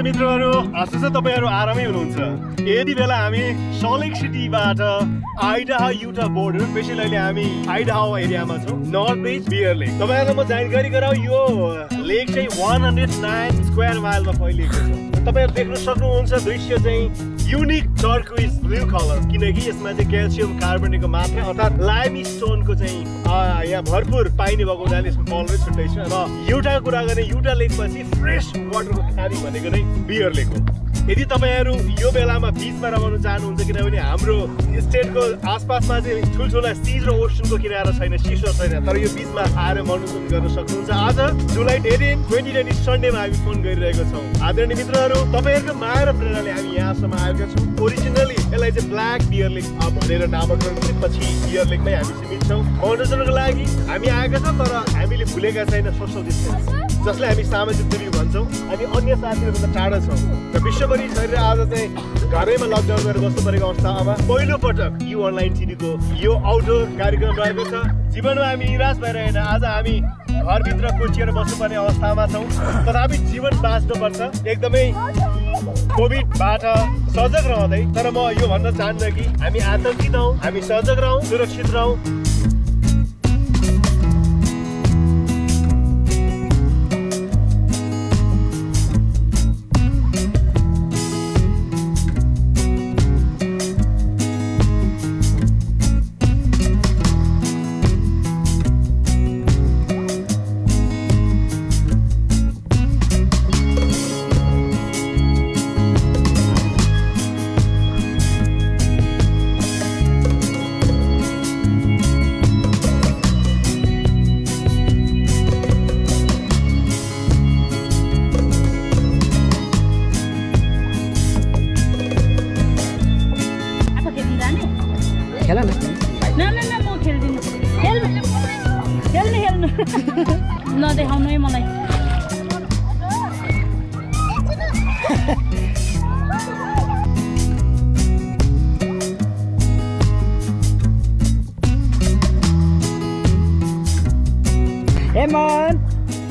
नमस्ते मित्रहरू आशा छ तपाईँहरू आरामै हुनुहुन्छ। यति बेला हामी सलेक सिटीबाट आइडाहा युटा बोर्डर स्पेसली अहिले हामी आइडाहा एरियामा छौँ नर्थ बेच बियर लेक। तपाईँहरूलाई म जानकारी गराउ यो लेक चाहिँ वान हन्ड्रेड नाइन स्क्वायर माइलमा फैलिएको छ। तपाईँहरू देख्न सक्नुहुन्छ दृश्य चाहिँ युनिक टर्कुइज ब्लू कलर किनकि यसमा चाहिँ क्याल्सियम कार्बोनेटको मात्रा अर्थात् लाइम स्टोनको चाहिँ यहाँ भरपुर पाइने भएको हुनाले यसको कलरै छुट्टै छ। र युटाको कुरा गर्ने युटा लेकपछि फ्रेस वाटरको खानी भनेको नै बियर लेक हो यदि तपाईँहरू यो बेलामा बिचमा रमाउनु चाहनुहुन्छ किनभने हाम्रो स्टेटको आसपासमा चाहिँ ठुल्ठुला सिज र ओसनको किनारा छैन सिसो छैन तर यो बिचमा आएर मनोरञ्जन गर्न सक्नुहुन्छ। आज जुलाई टेन ट्वेन्टी ट्वेन्टी सन्डेमा हामी फोन गरिरहेको छौँ। आदरणीय मित्रहरू तपाईँहरूको माया र प्रेरणाले हामी यहाँसम्म आएका छौँ। ओरिजिनली यसलाई चाहिँ ब्ल्याक बियर लेक भनेर नामाकरण पछि बियर लेकमै हामी सीमित छौँ। मनोरञ्जनको लागि हामी आएका छौँ तर हामीले भुलेका छैन सोसल डिस्टेन्स जसलाई हामी सामाजिक दूरी भन्छौँ हामी अन्य साथीहरूभन्दा टाढा छौँ। र विश्वभरि शरीर आज चाहिँ घरैमा लकडाउन गरेर बस्नु परेको अवस्थामा पहिलो पटक यु अनलाइन टिभीको यो आउटडोर कार्यक्रम रहेको छ। जीवनमा हामी निराश भएर होइन आज हामी घरभित्र कोचिएर बस्नुपर्ने अवस्थामा छौँ। तथापि जीवन बाँच्नुपर्छ। एकदमै कोभिडबाट सजग रहँदै। तर म यो भन्न चाहन्न कि हामी आतङ्कित हौँ हामी सजग रहौँ सुरक्षित रहौँ।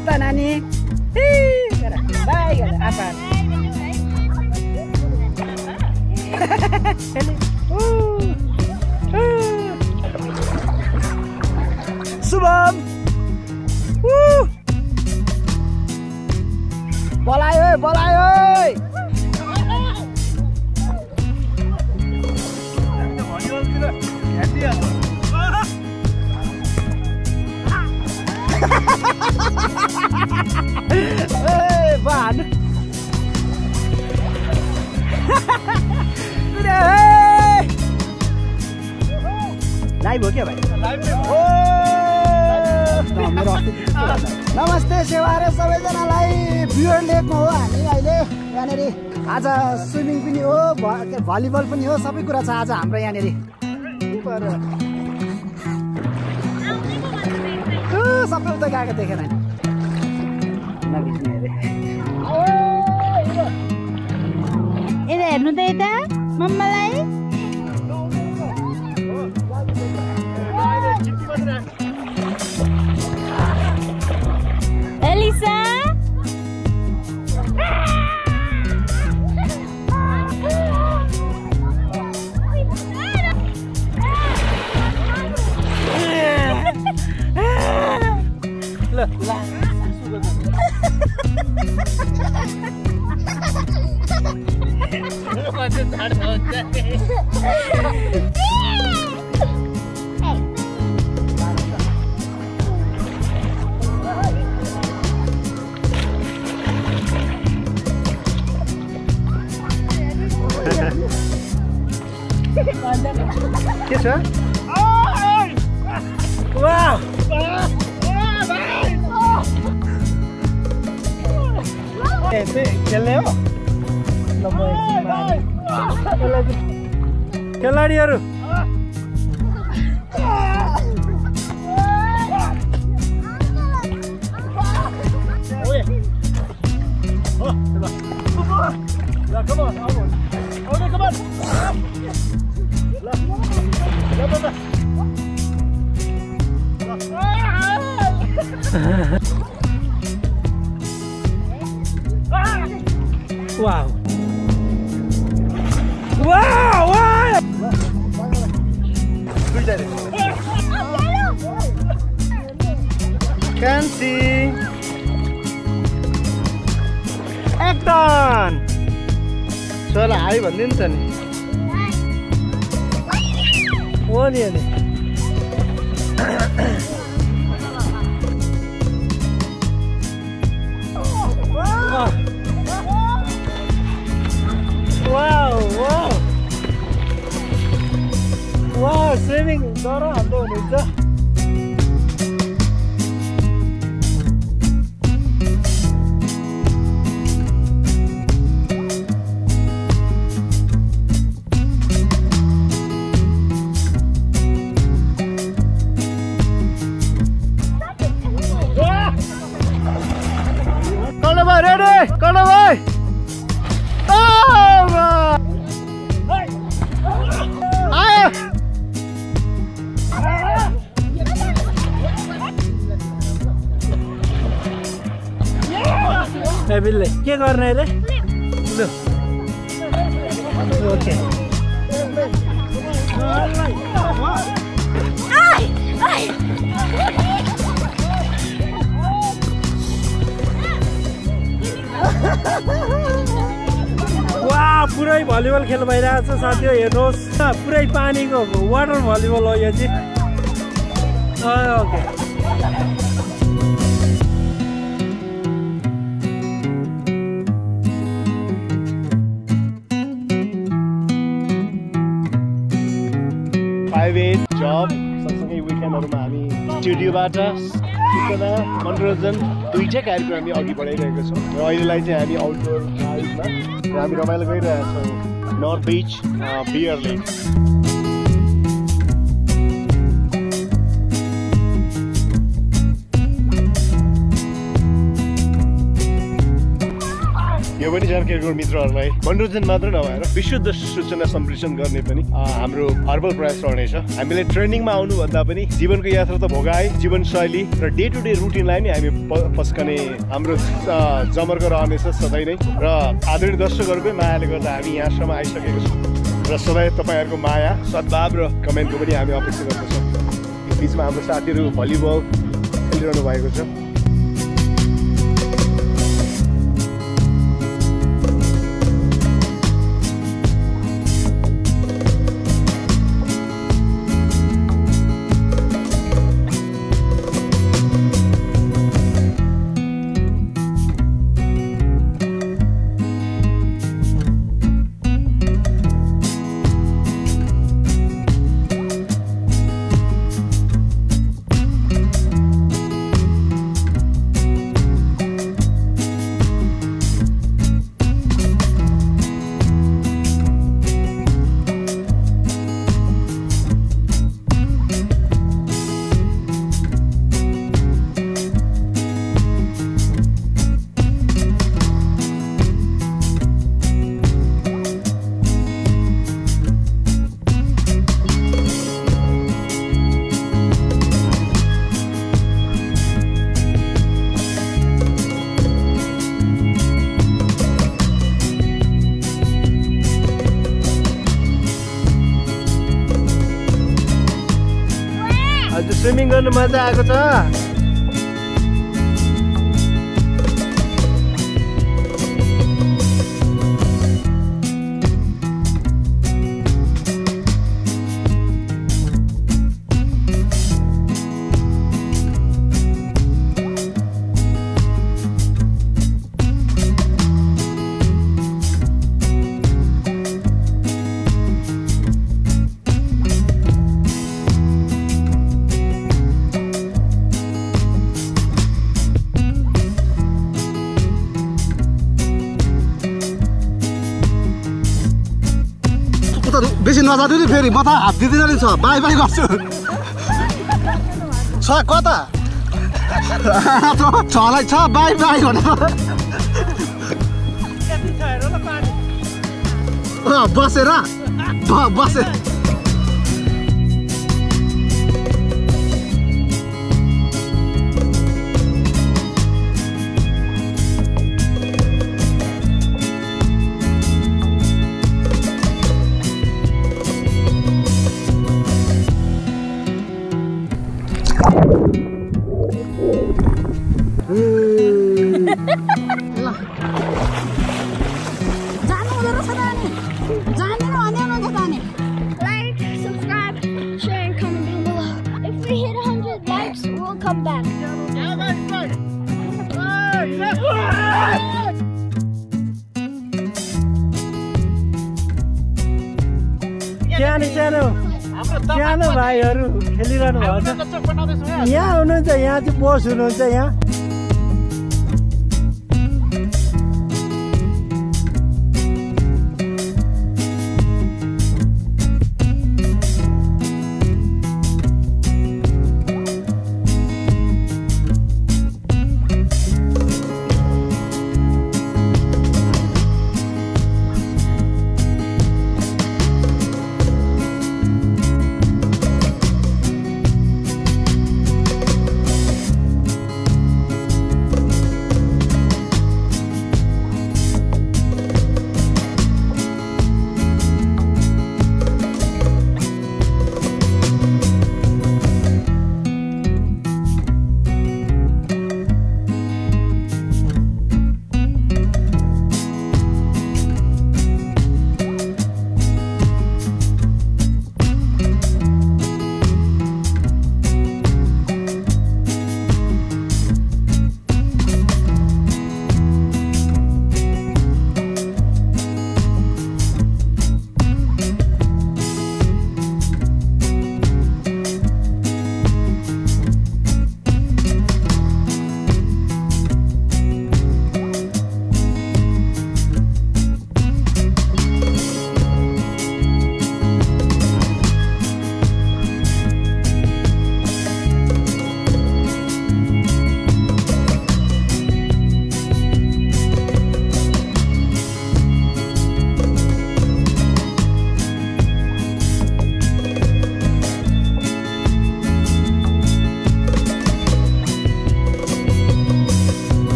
यता नानी बाई गर आपा शुभम लाइभ हो क्या भाइ मेरो नमस्ते सेवा र सबैजनालाई बियर लेकमा हो हामी अहिले। यहाँनिर आज स्विमिङ पनि हो भलिबल पनि हो सबै कुरा छ आज हाम्रो यहाँनिर। सबै उता गएको देखेर यता हेर्नु त यता मम्मालाई। के छ खेल्ने हो खेलाडीहरू Come on, come on. Okay, come on. वाह वाह वाह क्यान्सी एक्टन छोरा हाई भनिदिनु त नि हो नि स्विमिङ डर हाल्दै हुनुहुन्छ गर्ने रे लु। ओके। वा पुरै भलिबल खेल भइरहेको छ साथीहरू हेर्नुहोस्। पुरै पानीको वाटर भलिबल हो यो चाहिँ। ओके। जब सँगसँगै विकेन्डहरूमा हामी स्टुडियोबाट सूचना मनोरञ्जन दुइटै कार्यक्रम हामी अघि बढाइरहेको छौँ। र अहिलेलाई चाहिँ हामी आउटडोर र हामी रमाइलो गरिरहेका छौँ नर्थ बिच बियर लेक पनि जानकारीको मित्रहरूलाई मनोरञ्जन मात्र नभएर विशुद्ध सूचना सम्प्रेषण गर्ने पनि हाम्रो हर्बल प्रयास रहनेछ हामीले ट्रेनिङमा आउनुभन्दा पनि जीवनको यात्रा त भोगाए जीवनशैली र डे टु डे रुटिनलाई नै हामी पस्कने हाम्रो जमर्को रहनेछ सधैँ नै। र आदरणीय दर्शकहरूकै मायाले गर्दा हामी यहाँसम्म आइसकेको छौँ। र सधैँ तपाईँहरूको माया सद्भाव र कमेन्टको पनि हामी अपेक्षा गर्दछौँ। बिचमा हाम्रो साथीहरू भलिबल खेलिरहनु भएको छ। मजा आएको छ। नजानु नि फेरि म त हात दिँदैन नि छ। बाई बाई गर्छु। छ कता? छलाई छ बाई बाई भनेर। अँ, बसेर। यहाँ हुनुहुन्छ यहाँ चाहिँ बोस हुनुहुन्छ यहाँ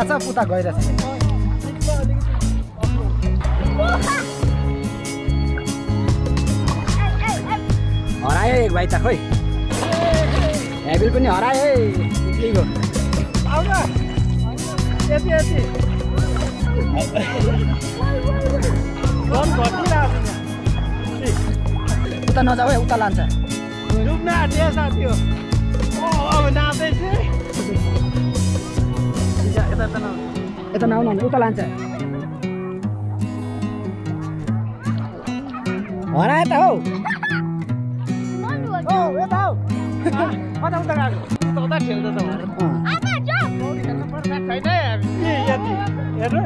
उच्चा छ पुता गइरहेछ। हरायो एक भाइ त खोइ। हेबिल पनि हरायो है उता नजाऊ है उता लान्छ। अब यता यता न यता नआउ न उता लान्छ हरायो त हौ Mom, ओ यता हौ कता उता गएको उता ठेल्छ त भएर अँ, पौडी खेल्नु पर्ने छैन है हामी ए यति हेर्नु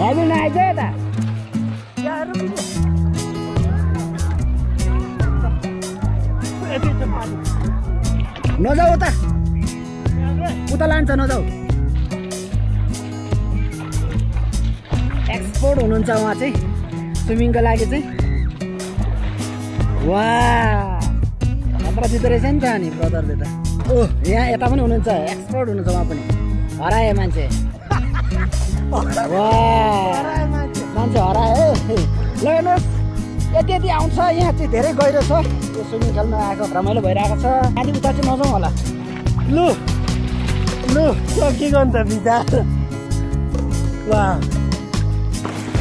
हेबिल नआइज यता नजाऊ उता। उता लान्छ नजाऊ। एक्सपोर्ट हुनुहुन्छ उहाँ चाहिँ स्विमिङको लागि चाहिँ। वा खतरा जित्दो रहेछ नि त अनि ब्रदरले त। ओ यहाँ यता पनि हुनुहुन्छ एक्सपोर्ट हुनुहुन्छ उहाँ पनि। हरायो मान्छे। वा मान्छे हरायो। ल हेर्नुहोस्। यति यति आउँछ यहाँ चाहिँ धेरै गहिरो छ। यो स्विमिङ खेल्न आएको रमाइलो भइरहेको छ। आदि उता चाहिँ नजाउँ होला। लु लु सकिगयो नि त बिचार वा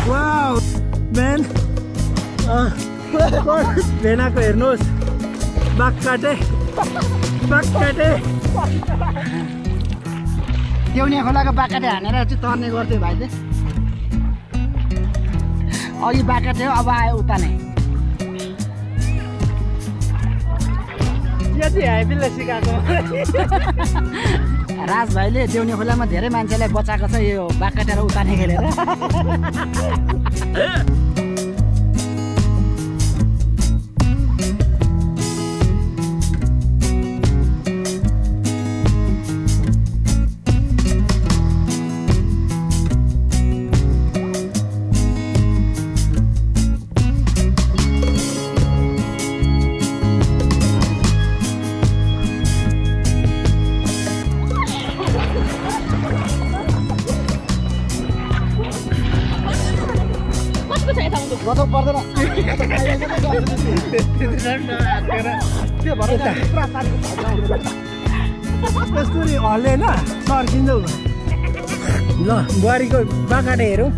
वा म्यान भेनाको हेर्नुहोस्। बाघ काटे। बाघ काटे। देउनिया खोलाको बाकाटे हानेर चाहिँ तर्ने गर्थ्यो भाइ चाहिँ अघि बाकाटे हो अब आयो उता नै सिकाएको राज भाइले देउनी खोलामा धेरै मान्छेलाई बचाएको छ यो बाघ काटेर उताने खेलेर। तारिक कस्तुरी हल्लेन सर्किन्छौ ल बुहारीको बाकाटे हेरौँ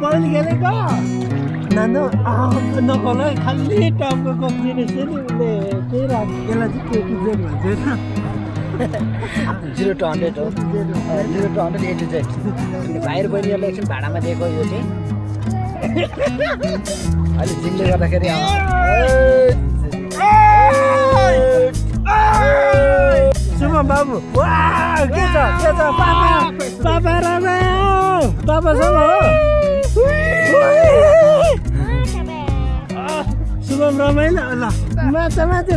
पौडी खेलेको नानो है खालि टाउको कम्प्लिनेस नि उसले केही राख यसलाई चाहिँ केटी जेड भन्छ होइन जिरो टु हन्ड्रेड हो zero to hundred A to Z भाइहरू बहिनीहरूले एकछिन भाडामा दिएको यो चाहिँ अहिले जिमले गर्दाखेरि शुभम बाबु के छ के छ पापा पापा पापासँग हो शुभम रमाइलो ल माछा त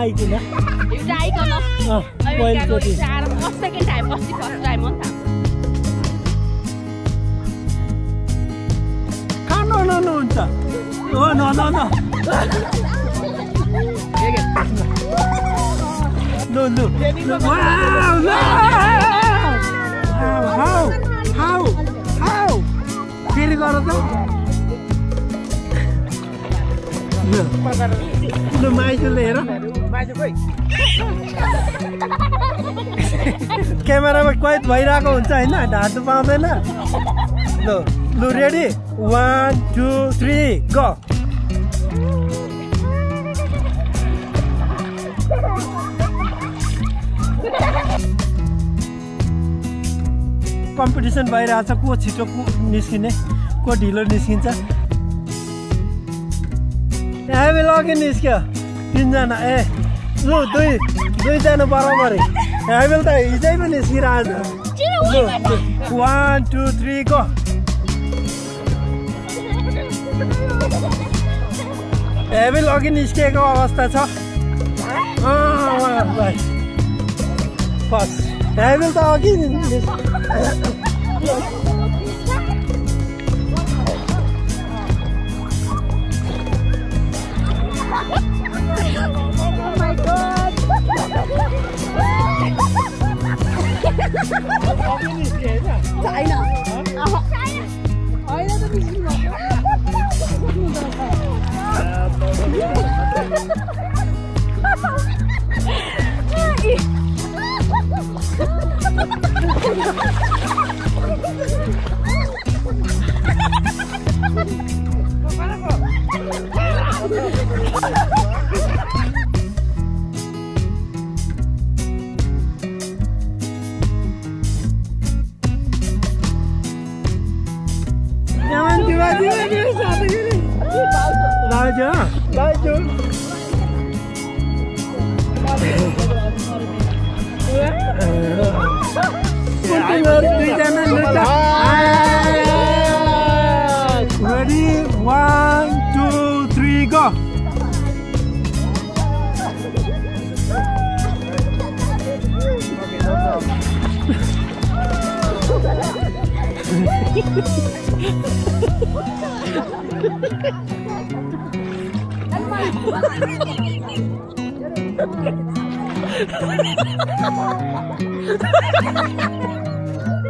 आइकन एउटा पहिलोचोटि खानु लानुहुन्छ हो न न लु लु। Wow, wow! How how how फेरि गर त। लु। माइजूले हेर। क्यामेरामा कैद भइरहेको हुन्छ होइन ढाँटो पाउँदैन। लु लु ready? One two three go competition भइरहेछ को छिटो को निस्किने को ढिलो निस्किन्छ हामी लगि निस्क्यो तिनजना ए लु दुई दुईजना बराबरी हामी त हिजै पो निस्किरहेको लु one two three go heavy लगि निस्किएको अवस्था छ फर्स्ट हेभी त अघि निस्- अघि निस्कियो होइन Jangan tiba-tiba dia satu gini. Raja, baju. Ready? One, two, three, go. Ha ha ha ha!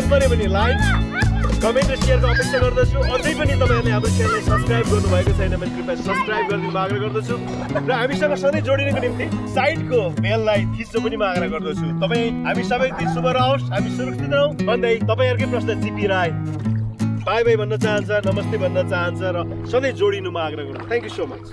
मन पर्यो भने लाइक कमेन्ट र सेयरको अपेक्षा गर्दछु। अझै पनि तपाईँहरूले हाम्रो च्यानललाई सब्सक्राइब गर्नुभएको छैन भने कृपया सब्सक्राइब गरिदिनु आग्रह गर्दछु। र हामीसँग सधैँ जोडिनको निम्ति साइडको बेललाई थिच्नु पनि म आग्रह गर्दछु। तपाईँ हामी सबै दिन शुभ रहोस् हामी सुरक्षित रहौँ। भन्दै तपाईँहरूकै प्रश्न जिपी राई बाई बाई भन्न चाहन्छ नमस्ते भन्न चाहन्छ र सधैँ जोडिनुमा आग्रह गर्छु थ्याङ्क यू सो मच